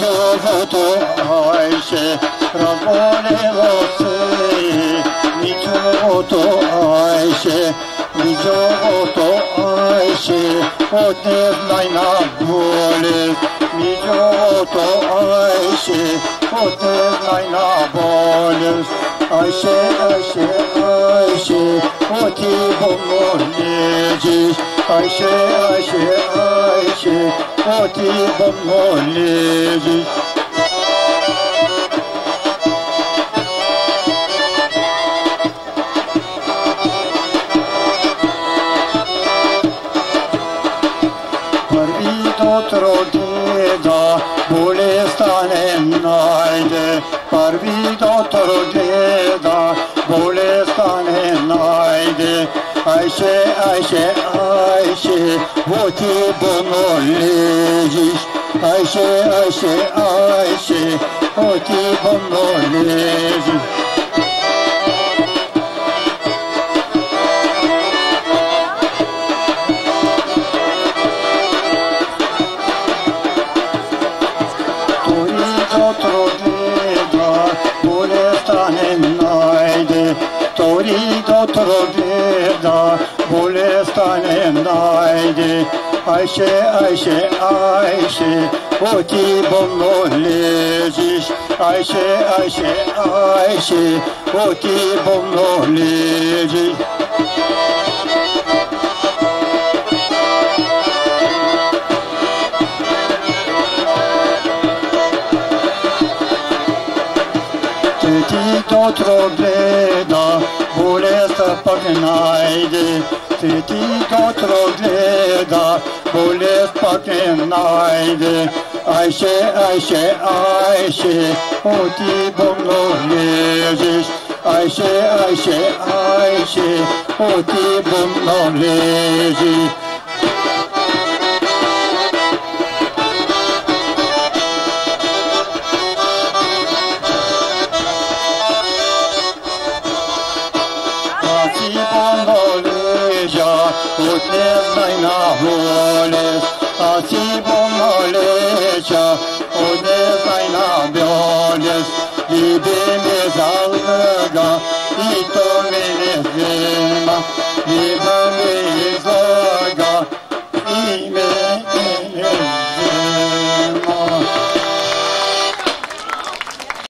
ぶと愛せラボレをせみつごと愛せみぞと愛せ się od jednej na boli. Minęło to, aj się od jednej na boli. Aj się, aj się, aj się, o ci bogno liczysz. Aj się, aj się, aj się, o ci bogno liczysz. Deda bolestane najde Parvidotro deda bolestane najde Ayşe Ayşe Ayşe Voti bunu lejiş Ayşe Ayşe Ayşe Voti bunu lejiş Torido trodeda, bolestane najde. Ayşe, Ayşe, Ayşe, oti bomno leziş. Ayşe, Ayşe, Ayşe, oti bomno leziş. Tretito trogleda, pognajdy, ty tylko trogleda, bolest pognajdy. Ayşe, Ayşe, Ayşe, o ti bongo leziş. Ayşe, Ayşe, Ayşe, o ti bongo leziş. uśmiechaj na ulic, a ci pomalecia odezaj na bioliec. Gdyby mnie i to mnie nie zima,